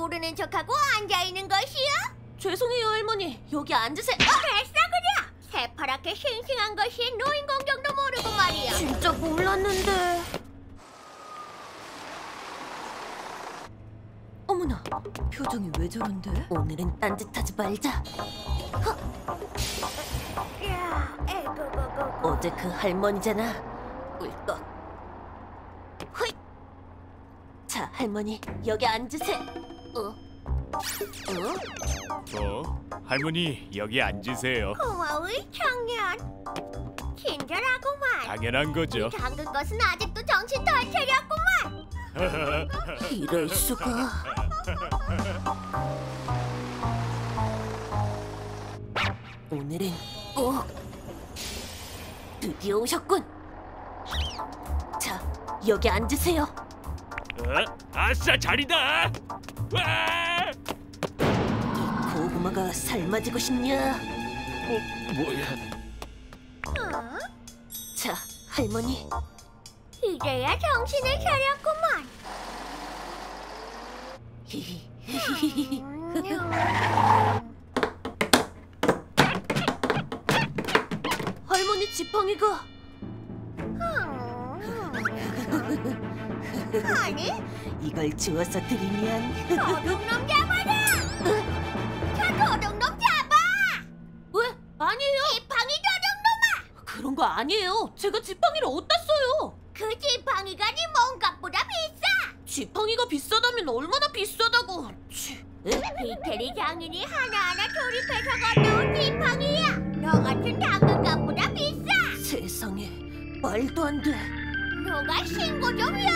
모르는 척하고 앉아있는 것이요? 죄송해요 할머니. 여기 앉으세요. 됐어 그려! 새파랗게 싱싱한 것이 노인 공경도 모르고 말이야 진짜 몰랐는데. 어머나 표정이 왜 저런데? 오늘은 딴짓하지 말자. 야, 에고고고 어제 그 할머니잖아. 꿀꺽 자 할머니 여기 앉으세요 어? 어? 어? 할머니 여기 앉으세요. 고마워 청년 친절하구만 당연한 거죠. 작은 것은 아직도 정신 덜 차렸구만 이럴 수가 오늘은 꼭 드디어 오셨군 자 여기 앉으세요 어? 아싸 자리다. 와! 이 고구마가 삶아지고 싶냐 어 뭐야? 어? 자 할머니 이제야 정신을 차렸구만 히히히히히 음, 할머니 지팡이가 아니 이걸 주워서 드리면. 도둑놈 잡아라! 저 도둑놈 잡아! 왜? 아니에요? 지팡이 도둑놈아! 그런 거 아니에요. 제가 지팡이를 어디다 써요? 그 지팡이가 네 몸값보다 비싸! 지팡이가 비싸다면 얼마나 비싸다고. 치. 에? 이태리 장인이 하나하나 조립해서 건너온 지팡이야! 너 같은 당근값보다 비싸! 세상에 말도 안 돼. 너가 신고 좀이야